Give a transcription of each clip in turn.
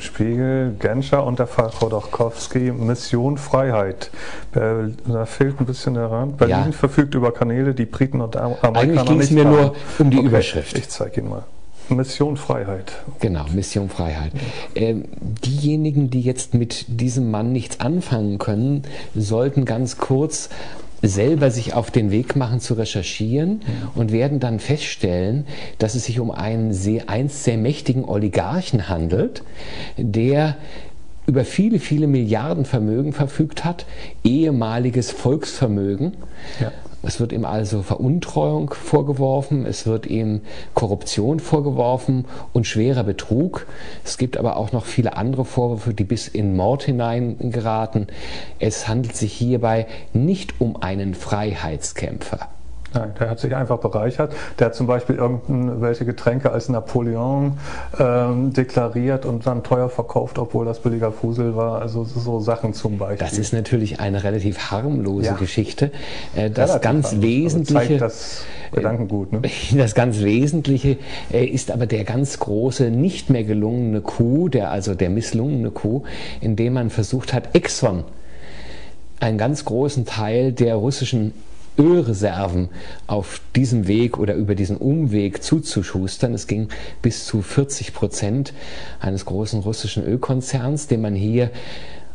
Spiegel, Genscher und der Fall Chodorkowski, Mission Freiheit. Da fehlt ein bisschen der Rand. Berlin ja. verfügt über Kanäle, die Briten und Amerikaner Eigentlich ging es mir haben. nur um die okay, Überschrift. Ich zeige Ihnen mal. Mission Freiheit. Genau, Mission Freiheit. Ähm, diejenigen, die jetzt mit diesem Mann nichts anfangen können, sollten ganz kurz selber sich auf den Weg machen zu recherchieren und werden dann feststellen, dass es sich um einen sehr, einst sehr mächtigen Oligarchen handelt, der über viele, viele Milliarden Vermögen verfügt hat, ehemaliges Volksvermögen. Ja. Es wird ihm also Veruntreuung vorgeworfen, es wird ihm Korruption vorgeworfen und schwerer Betrug. Es gibt aber auch noch viele andere Vorwürfe, die bis in Mord hineingeraten. Es handelt sich hierbei nicht um einen Freiheitskämpfer. Nein, der hat sich einfach bereichert. Der hat zum Beispiel irgendwelche Getränke als Napoleon ähm, deklariert und dann teuer verkauft, obwohl das billiger Fusel war. Also so Sachen zum Beispiel. Das ist natürlich eine relativ harmlose ja. Geschichte. Äh, das relativ ganz harmlos. Wesentliche. das Gedankengut. Ne? Das ganz Wesentliche äh, ist aber der ganz große, nicht mehr gelungene Coup, der also der misslungene Coup, in dem man versucht hat, Exxon einen ganz großen Teil der russischen Ölreserven auf diesem Weg oder über diesen Umweg zuzuschustern. Es ging bis zu 40 Prozent eines großen russischen Ölkonzerns, den man hier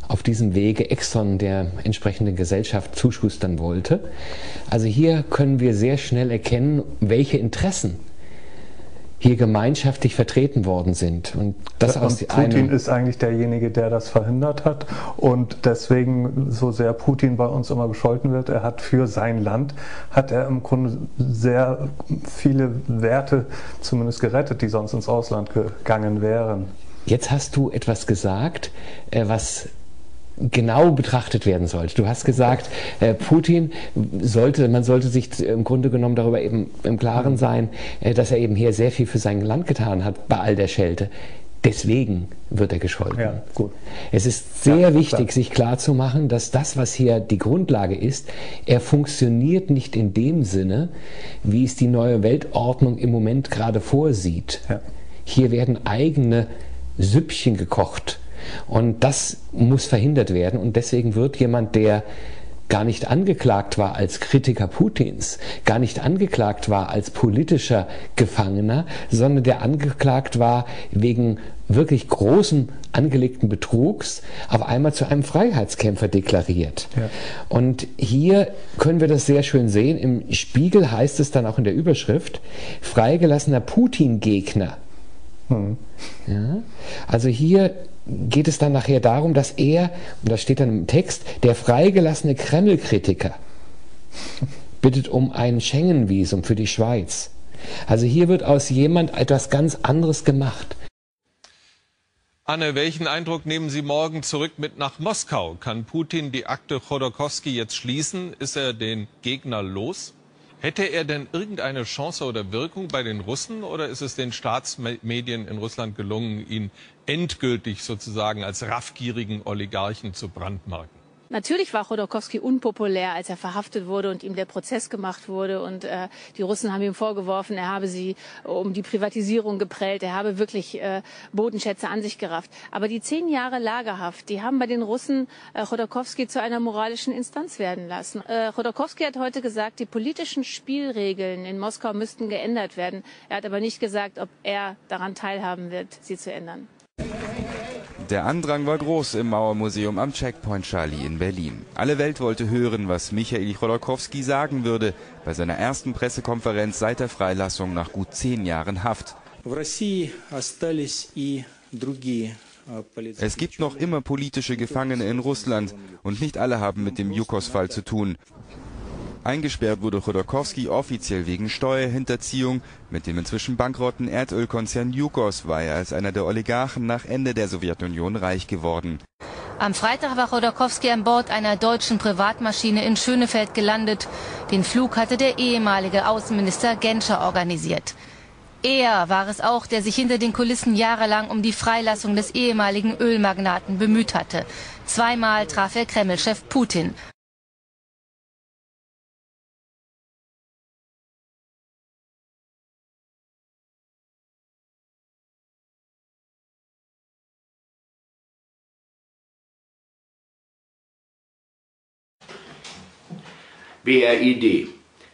auf diesem Wege Exxon der entsprechenden Gesellschaft zuschustern wollte. Also hier können wir sehr schnell erkennen, welche Interessen hier gemeinschaftlich vertreten worden sind. Und, das und aus Putin ist eigentlich derjenige, der das verhindert hat und deswegen so sehr Putin bei uns immer gescholten wird. Er hat für sein Land, hat er im Grunde sehr viele Werte zumindest gerettet, die sonst ins Ausland gegangen wären. Jetzt hast du etwas gesagt, äh, was genau betrachtet werden sollte. Du hast gesagt, äh, Putin sollte, man sollte sich im Grunde genommen darüber eben im Klaren sein, äh, dass er eben hier sehr viel für sein Land getan hat bei all der Schelte. Deswegen wird er gescholten. Ja, gut. Es ist sehr ja, wichtig, klar. sich klarzumachen, dass das, was hier die Grundlage ist, er funktioniert nicht in dem Sinne, wie es die neue Weltordnung im Moment gerade vorsieht. Ja. Hier werden eigene Süppchen gekocht und das muss verhindert werden. Und deswegen wird jemand, der gar nicht angeklagt war als Kritiker Putins, gar nicht angeklagt war als politischer Gefangener, sondern der angeklagt war wegen wirklich großen angelegten Betrugs, auf einmal zu einem Freiheitskämpfer deklariert. Ja. Und hier können wir das sehr schön sehen. Im Spiegel heißt es dann auch in der Überschrift, freigelassener Putin-Gegner. Hm. Ja? Also hier geht es dann nachher darum, dass er, und das steht dann im Text, der freigelassene Kreml-Kritiker bittet um ein Schengen-Visum für die Schweiz. Also hier wird aus jemand etwas ganz anderes gemacht. Anne, welchen Eindruck nehmen Sie morgen zurück mit nach Moskau? Kann Putin die Akte Chodorkowski jetzt schließen? Ist er den Gegner los? Hätte er denn irgendeine Chance oder Wirkung bei den Russen oder ist es den Staatsmedien in Russland gelungen, ihn endgültig sozusagen als raffgierigen Oligarchen zu brandmarken? Natürlich war Chodorkowski unpopulär, als er verhaftet wurde und ihm der Prozess gemacht wurde. Und äh, die Russen haben ihm vorgeworfen, er habe sie um die Privatisierung geprellt, er habe wirklich äh, Bodenschätze an sich gerafft. Aber die zehn Jahre Lagerhaft, die haben bei den Russen äh, Chodorkowski zu einer moralischen Instanz werden lassen. Äh, Chodorkowski hat heute gesagt, die politischen Spielregeln in Moskau müssten geändert werden. Er hat aber nicht gesagt, ob er daran teilhaben wird, sie zu ändern. Der Andrang war groß im Mauermuseum am Checkpoint Charlie in Berlin. Alle Welt wollte hören, was Michael Chodorkowski sagen würde bei seiner ersten Pressekonferenz seit der Freilassung nach gut zehn Jahren Haft. Es gibt noch immer politische Gefangene in Russland und nicht alle haben mit dem Yukos-Fall zu tun. Eingesperrt wurde Chodorkowski offiziell wegen Steuerhinterziehung. Mit dem inzwischen bankrotten Erdölkonzern Yukos war er als einer der Oligarchen nach Ende der Sowjetunion reich geworden. Am Freitag war Chodorkowski an Bord einer deutschen Privatmaschine in Schönefeld gelandet. Den Flug hatte der ehemalige Außenminister Genscher organisiert. Er war es auch, der sich hinter den Kulissen jahrelang um die Freilassung des ehemaligen Ölmagnaten bemüht hatte. Zweimal traf er Kremlchef Putin. BRID.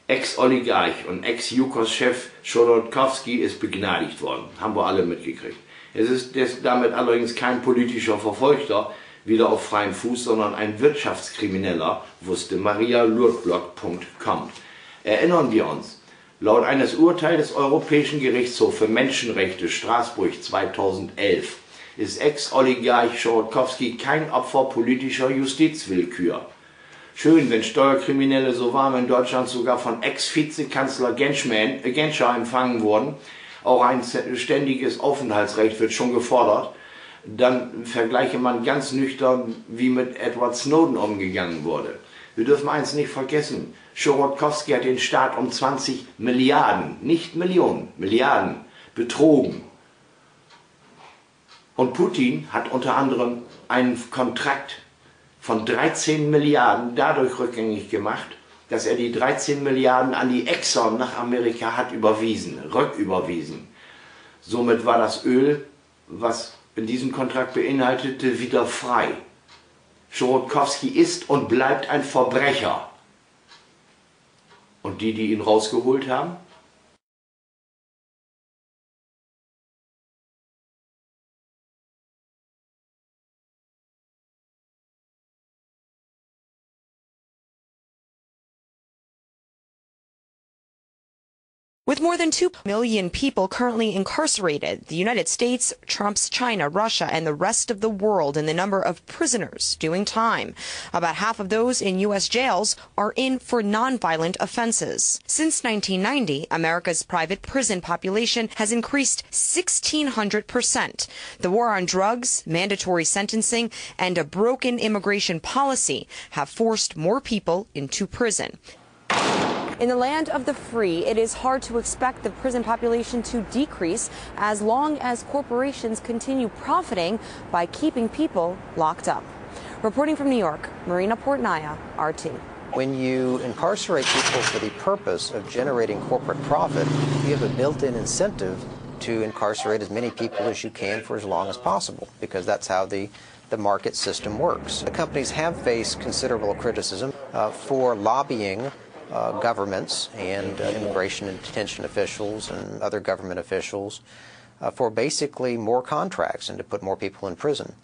Ex-Oligarch und Ex-Jukos-Chef Scholodkowski ist begnadigt worden. Haben wir alle mitgekriegt. Es ist damit allerdings kein politischer Verfolgter, wieder auf freiem Fuß, sondern ein Wirtschaftskrimineller, wusste Maria Lurdblock.com. Erinnern wir uns, laut eines Urteils des Europäischen Gerichtshofs für Menschenrechte Straßburg 2011 ist Ex-Oligarch Schorokowski kein Opfer politischer Justizwillkür. Schön, wenn Steuerkriminelle so warm in Deutschland sogar von Ex-Vizekanzler Genscher empfangen wurden. Auch ein ständiges Aufenthaltsrecht wird schon gefordert dann vergleiche man ganz nüchtern, wie mit Edward Snowden umgegangen wurde. Wir dürfen eins nicht vergessen, Schorotkowski hat den Staat um 20 Milliarden, nicht Millionen, Milliarden betrogen. Und Putin hat unter anderem einen Kontrakt von 13 Milliarden dadurch rückgängig gemacht, dass er die 13 Milliarden an die Exxon nach Amerika hat überwiesen, rücküberwiesen. Somit war das Öl, was in diesem Kontrakt beinhaltete, wieder frei. Schorotkowski ist und bleibt ein Verbrecher. Und die, die ihn rausgeholt haben, With more than 2 million people currently incarcerated, the United States trumps China, Russia, and the rest of the world in the number of prisoners doing time. About half of those in U.S. jails are in for nonviolent offenses. Since 1990, America's private prison population has increased 1,600%. The war on drugs, mandatory sentencing, and a broken immigration policy have forced more people into prison. In the land of the free, it is hard to expect the prison population to decrease as long as corporations continue profiting by keeping people locked up. Reporting from New York, Marina Portnaya, RT. When you incarcerate people for the purpose of generating corporate profit, you have a built-in incentive to incarcerate as many people as you can for as long as possible because that's how the the market system works. The companies have faced considerable criticism uh, for lobbying uh, governments and uh, immigration and detention officials and other government officials uh, for basically more contracts and to put more people in prison.